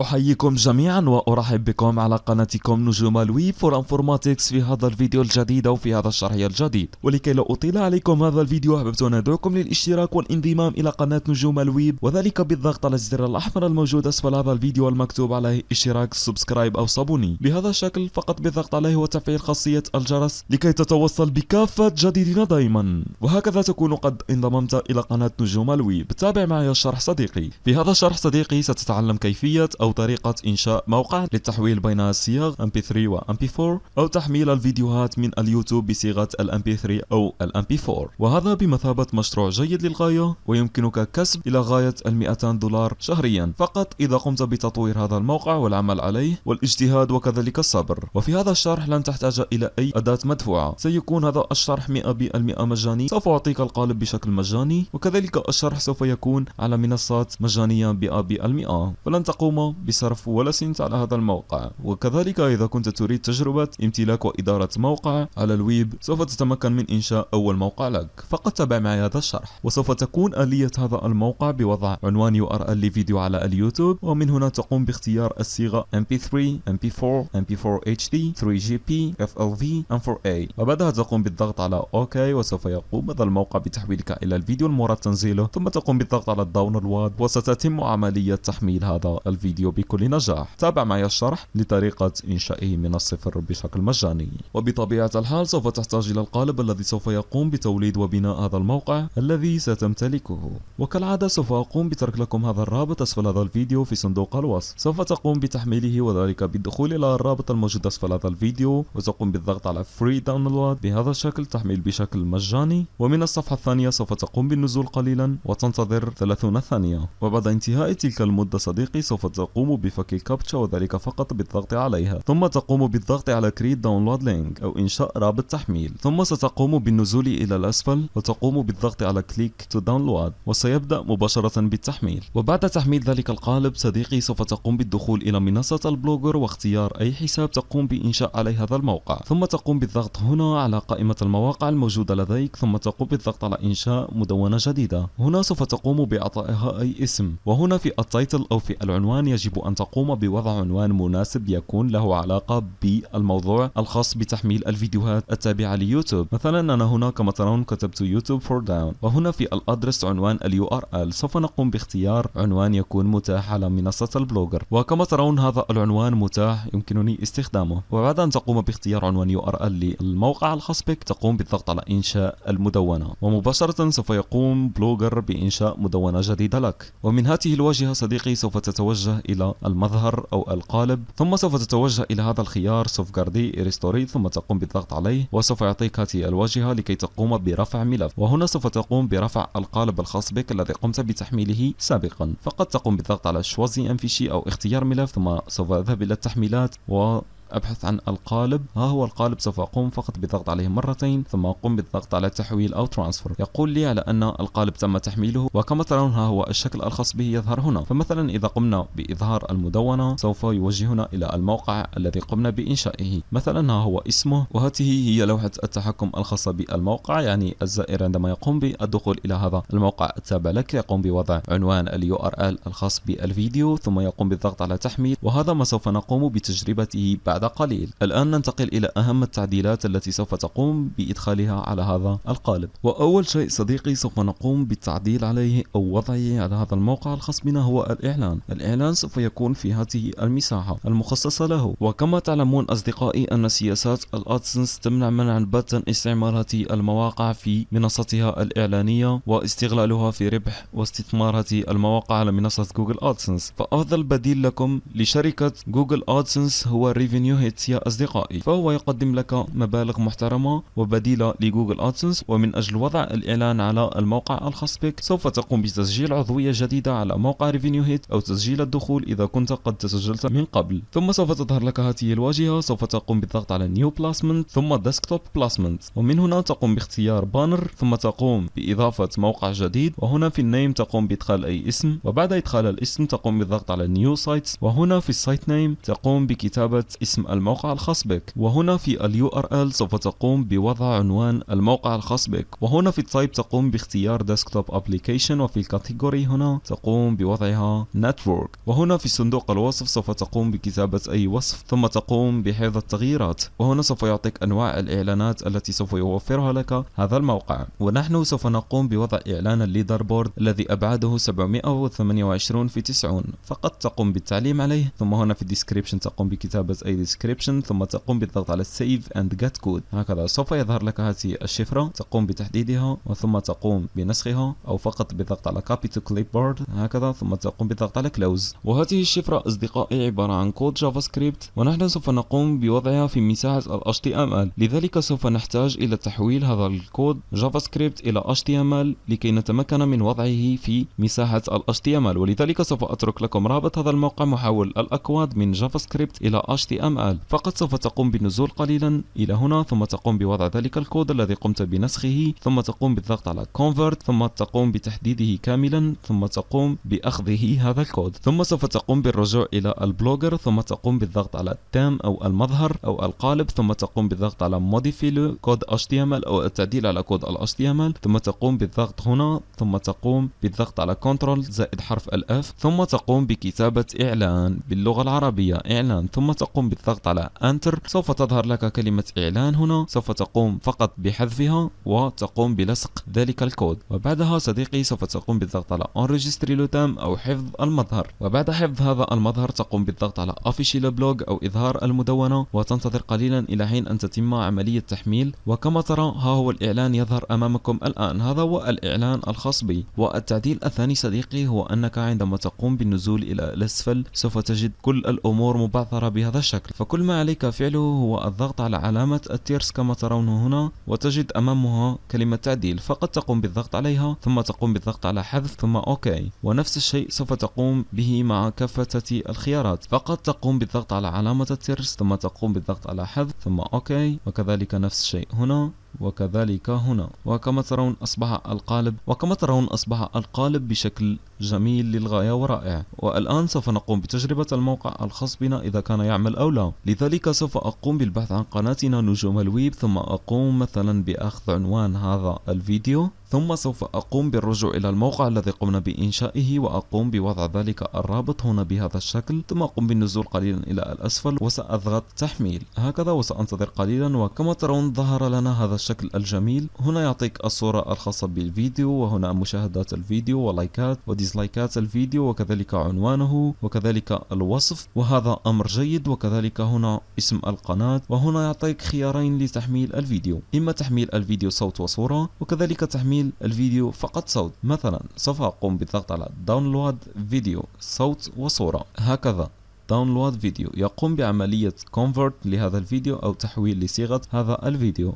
أحييكم جميعا وأرحب بكم على قناتكم نجوم الويب for Informatics في هذا الفيديو الجديد أو في هذا الشرح الجديد. ولكي لا أطيل عليكم هذا الفيديو أحببت أن أدعوكم للاشتراك والانضمام إلى قناة نجوم الويب وذلك بالضغط على الزر الأحمر الموجود أسفل هذا الفيديو المكتوب عليه اشتراك subscribe أو s'abonner. بهذا الشكل فقط بالضغط عليه وتفعيل خاصية الجرس لكي تتوصل بكافة جديدنا دائما وهكذا تكون قد انضممت إلى قناة نجوم الويب تابع معي الشرح صديقي. في هذا الشرح صديقي ستتعلم كيفية أو طريقة إنشاء موقع للتحويل بين الصيغ MP3 و MP4 أو تحميل الفيديوهات من اليوتيوب بصيغة ال MP3 أو ال MP4 وهذا بمثابة مشروع جيد للغاية ويمكنك كسب إلى غاية ال 200 دولار شهريا. فقط إذا قمت بتطوير هذا الموقع والعمل عليه والاجتهاد وكذلك الصبر. وفي هذا الشرح لن تحتاج إلى أي أداة مدفوعة. سيكون هذا الشرح 100% مجاني. سوف أعطيك القالب بشكل مجاني وكذلك الشرح سوف يكون على منصات مجانية 100% فلن تقوم بصرف ولا سنت على هذا الموقع. وكذلك إذا كنت تريد تجربة امتلاك وإدارة موقع على الويب سوف تتمكن من إنشاء أول موقع لك. فقط تابع معي هذا الشرح وسوف تكون آلية هذا الموقع بوضع عنوان ال لفيديو على اليوتيوب ومن هنا تقوم باختيار الصيغة MP3 MP4 MP4 HD 3GP FLV M4A وبعدها تقوم بالضغط على OK وسوف يقوم هذا الموقع بتحويلك إلى الفيديو المراد تنزيله ثم تقوم بالضغط على الداونلود وستتم عملية تحميل هذا الفيديو. بكل نجاح. تابع معي الشرح لطريقة إنشائه من الصفر بشكل مجاني وبطبيعة الحال سوف تحتاج إلى القالب الذي سوف يقوم بتوليد وبناء هذا الموقع الذي ستمتلكه. وكالعادة سوف أقوم بترك لكم هذا الرابط أسفل هذا الفيديو في صندوق الوصف. سوف تقوم بتحميله وذلك بالدخول إلى الرابط الموجود أسفل هذا الفيديو. وتقوم بالضغط على free download بهذا الشكل تحميل بشكل مجاني. ومن الصفحة الثانية سوف تقوم بالنزول قليلا وتنتظر 30 ثانية. وبعد انتهاء تلك المدة صديقي سوف تقوم بفك الكابتشا وذلك فقط بالضغط عليها. ثم تقوم بالضغط على create download link أو إنشاء رابط تحميل. ثم ستقوم بالنزول إلى الأسفل وتقوم بالضغط على click to download وسيبدأ مباشرة بالتحميل. وبعد تحميل ذلك القالب صديقي سوف تقوم بالدخول إلى منصة ال Blogger واختيار أي حساب تقوم بإنشاء عليه هذا الموقع. ثم تقوم بالضغط هنا على قائمة المواقع الموجودة لديك. ثم تقوم بالضغط على إنشاء مدونة جديدة. هنا سوف تقوم بإعطائها أي اسم. وهنا في ال title أو في العنوان يجب أن تقوم بوضع عنوان مناسب يكون له علاقة بالموضوع الخاص بتحميل الفيديوهات التابعة ليوتيوب. مثلا أنا هنا كما ترون كتبت YouTube for down وهنا في ال address عنوان ال URL. سوف نقوم باختيار عنوان يكون متاح على منصة ال Blogger. وكما ترون هذا العنوان متاح يمكنني استخدامه. وبعد أن تقوم باختيار عنوان URL للموقع الخاص بك تقوم بالضغط على إنشاء المدونة. ومباشرة سوف يقوم Blogger بإنشاء مدونة جديدة لك. ومن هذه الواجهة صديقي سوف تتوجه إلى المظهر أو القالب ثم سوف تتوجه إلى هذا الخيار sauvegarder restaurer ثم تقوم بالضغط عليه وسوف يعطيك هذه الواجهة لكي تقوم برفع ملف. وهنا سوف تقوم برفع القالب الخاص بك الذي قمت بتحميله سابقا. فقط تقوم بالضغط على choisir un fichier أو اختيار ملف ثم سوف أذهب إلى التحميلات و أبحث عن القالب. ها هو القالب سوف أقوم فقط بالضغط عليه مرتين ثم أقوم بالضغط على تحويل أو transférer يقول لي على أن القالب تم تحميله وكما ترون ها هو الشكل الخاص به يظهر هنا. فمثلا إذا قمنا بإظهار المدونة سوف يوجهنا إلى الموقع الذي قمنا بإنشائه. مثلا ها هو اسمه وهذه هي لوحة التحكم الخاصة بالموقع يعني الزائر عندما يقوم بالدخول إلى هذا الموقع التابع لك يقوم بوضع عنوان ال URL الخاص بالفيديو ثم يقوم بالضغط على تحميل وهذا ما سوف نقوم بتجربته بعد. قليل. الآن ننتقل إلى أهم التعديلات التي سوف تقوم بإدخالها على هذا القالب. وأول شيء صديقي سوف نقوم بالتعديل عليه أو وضعه على هذا الموقع الخاص بنا هو الإعلان. الإعلان سوف يكون في هذه المساحة المخصصة له. وكما تعلمون أصدقائي أن سياسات ال AdSense تمنع منعا باتا استعمال هذه المواقع في منصتها الإعلانية واستغلالها في ربح واستثمار هذه المواقع على منصة جوجل AdSense. فأفضل بديل لكم لشركة جوجل AdSense هو RevenueHits يا أصدقائي فهو يقدم لك مبالغ محترمة وبديلة لجوجل AdSense ومن أجل وضع الإعلان على الموقع الخاص بك سوف تقوم بتسجيل عضوية جديدة على موقع RevenueHits أو تسجيل الدخول إذا كنت قد تسجلت من قبل. ثم سوف تظهر لك هذه الواجهة سوف تقوم بالضغط على new placement ثم desktop placement ومن هنا تقوم باختيار banner ثم تقوم بإضافة موقع جديد وهنا في ال name تقوم بإدخال أي اسم وبعد إدخال الاسم تقوم بالضغط على new sites وهنا في ال site name تقوم بكتابة اسم اسم الموقع الخاص بك. وهنا في ال URL سوف تقوم بوضع عنوان الموقع الخاص بك. وهنا في ال type تقوم باختيار desktop application وفي ال category هنا تقوم بوضعها network وهنا في صندوق الوصف سوف تقوم بكتابة أي وصف ثم تقوم بحفظ التغييرات. وهنا سوف يعطيك أنواع الإعلانات التي سوف يوفرها لك هذا الموقع. ونحن سوف نقوم بوضع إعلان ال leaderboard الذي أبعاده 728 في 90 فقط تقوم بالتعليم عليه ثم هنا في ال description تقوم بكتابة أي description ثم تقوم بالضغط على save and get code هكذا سوف يظهر لك هذه الشفرة. تقوم بتحديدها وثم تقوم بنسخها أو فقط بالضغط على copy to clipboard. هكذا ثم تقوم بالضغط على close. وهذه الشفرة أصدقائي عبارة عن كود JavaScript ونحن سوف نقوم بوضعها في مساحة ال HTML. لذلك سوف نحتاج إلى تحويل هذا الكود JavaScript إلى HTML لكي نتمكن من وضعه في مساحة ال HTML. ولذلك سوف أترك لكم رابط هذا الموقع محول الأكواد من JavaScript إلى HTML. فقط سوف تقوم بالنزول قليلا إلى هنا ثم تقوم بوضع ذلك الكود الذي قمت بنسخه ثم تقوم بالضغط على convert ثم تقوم بتحديده كاملا ثم تقوم بأخذه هذا الكود ثم سوف تقوم بالرجوع إلى ال Blogger ثم تقوم بالضغط على التام أو المظهر أو القالب ثم تقوم بالضغط على modifier كود HTML أو التعديل على كود ال HTML ثم تقوم بالضغط هنا ثم تقوم بالضغط على control زائد حرف ال F ثم تقوم بكتابة إعلان باللغة العربية إعلان ثم تقوم بالضغط على Enter. سوف تظهر لك كلمة إعلان هنا. سوف تقوم فقط بحذفها وتقوم بلصق ذلك الكود. وبعدها صديقي سوف تقوم بالضغط على Enregistrer le أو حفظ المظهر. وبعد حفظ هذا المظهر تقوم بالضغط على Afficher le blog أو إظهار المدونة. وتنتظر قليلا إلى حين أن تتم عملية تحميل. وكما ترى ها هو الإعلان يظهر أمامكم الآن. هذا هو الإعلان الخاص بي. والتعديل الثاني صديقي هو أنك عندما تقوم بالنزول إلى الأسفل سوف تجد كل الأمور مبعثرة بهذا الشكل. فكل ما عليك فعله هو الضغط على علامة الترس كما ترون هنا وتجد أمامها كلمة تعديل فقط تقوم بالضغط عليها ثم تقوم بالضغط على حذف ثم OK. ونفس الشيء سوف تقوم به مع كافة الخيارات. فقط تقوم بالضغط على علامة الترس ثم تقوم بالضغط على حذف ثم OK وكذلك نفس الشيء هنا. وكذلك هنا. وكما ترون أصبح القالب وكما ترون أصبح القالب بشكل جميل للغاية ورائع. والآن سوف نقوم بتجربة الموقع الخاص بنا إذا كان يعمل أو لا. لذلك سوف أقوم بالبحث عن قناتنا نجوم الويب ثم أقوم مثلا بأخذ عنوان هذا الفيديو. ثم سوف أقوم بالرجوع إلى الموقع الذي قمنا بإنشائه وأقوم بوضع ذلك الرابط هنا بهذا الشكل. ثم أقوم بالنزول قليلا إلى الأسفل وسأضغط تحميل. هكذا وسأنتظر قليلا وكما ترون ظهر لنا هذا الشكل الجميل. هنا يعطيك الصورة الخاصة بالفيديو وهنا مشاهدات الفيديو ولايكات وديسلايكات الفيديو وكذلك عنوانه وكذلك الوصف. وهذا أمر جيد وكذلك هنا اسم القناة وهنا يعطيك خيارين لتحميل الفيديو. إما تحميل الفيديو صوت وصورة وكذلك تحميل الفيديو فقط صوت. مثلا سوف أقوم بالضغط على download video صوت وصورة. هكذا. download video يقوم بعملية convert لهذا الفيديو أو تحويل لصيغة هذا الفيديو.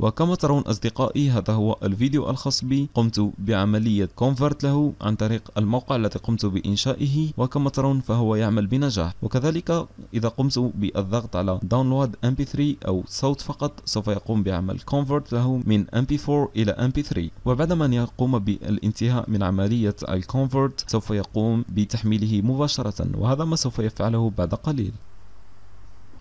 وكما ترون أصدقائي هذا هو الفيديو الخاص بي. قمت بعملية convert له عن طريق الموقع الذي قمت بإنشائه وكما ترون فهو يعمل بنجاح. وكذلك إذا قمت بالضغط على download MP3 أو صوت فقط سوف يقوم بعمل convert له من MP4 إلى MP3 وبعدما أن يقوم بالانتهاء من عملية ال convert سوف يقوم بتحميله مباشرة وهذا ما سوف يفعله بعد قليل.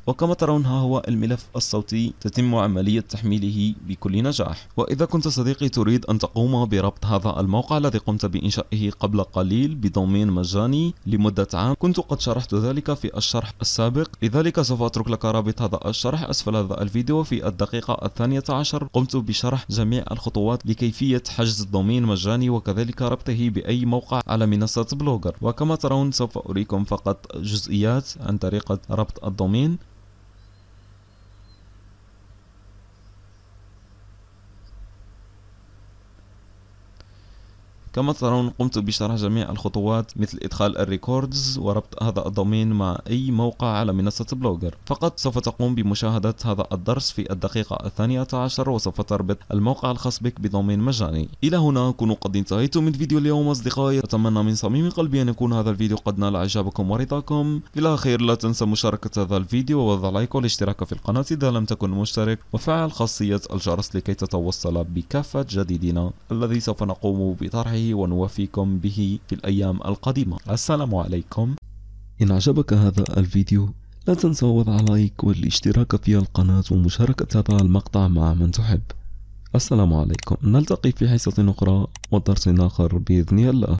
وكما ترون ها هو الملف الصوتي تتم عملية تحميله بكل نجاح. وإذا كنت صديقي تريد أن تقوم بربط هذا الموقع الذي قمت بإنشائه قبل قليل ب domain مجاني لمدة عام. كنت قد شرحت ذلك في الشرح السابق. لذلك سوف أترك لك رابط هذا الشرح أسفل هذا الفيديو في الدقيقة الثانية عشر. قمت بشرح جميع الخطوات لكيفية حجز ال domain مجاني وكذلك ربطه بأي موقع على منصة Blogger. وكما ترون سوف أريكم فقط جزئيات عن طريقة ربط ال domain. كما ترون قمت بشرح جميع الخطوات مثل إدخال ال records وربط هذا ال domain مع أي موقع على منصة Blogger. فقط سوف تقوم بمشاهدة هذا الدرس في الدقيقة الثانية عشر وسوف تربط الموقع الخاص بك ب domain مجاني. إلى هنا أكون قد انتهيت من فيديو اليوم أصدقائي. أتمنى من صميم قلبي أن يكون هذا الفيديو قد نال إعجابكم ورضاكم. في الأخير لا تنسى مشاركة هذا الفيديو ووضع like والاشتراك في القناة إذا لم تكن مشترك. وفعل خاصية الجرس لكي تتوصل بكافة جديدنا الذي سوف نقوم بطرحه ونوفيكم به في الأيام القادمة. السلام عليكم. إن عجبك هذا الفيديو لا تنسى وضع لايك والاشتراك في القناة ومشاركة هذا المقطع مع من تحب. السلام عليكم. نلتقي في حصة أخرى ودرس آخر بإذن الله.